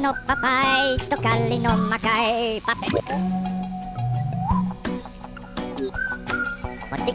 のパパイとカリの魔界パペ待て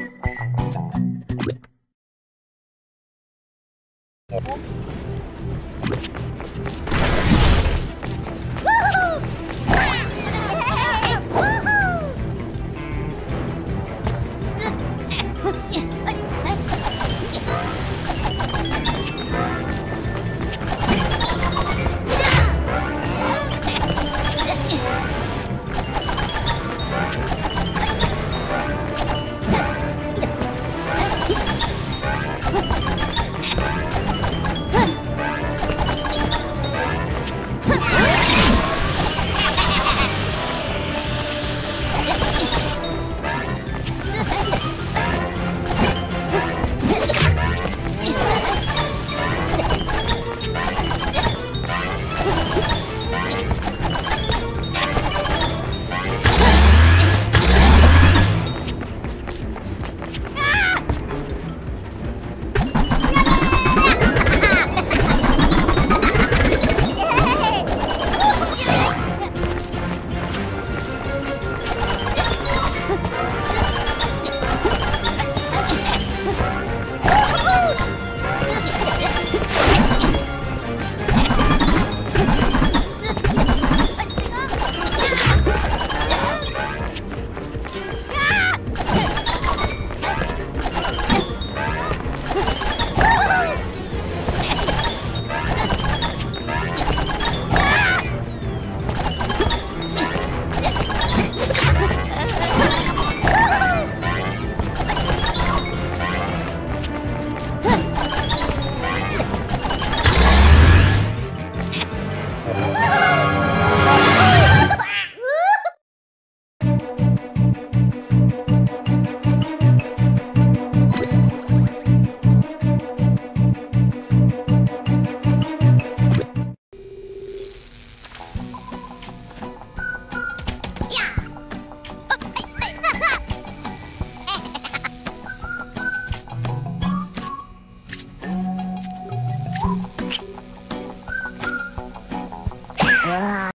Wow.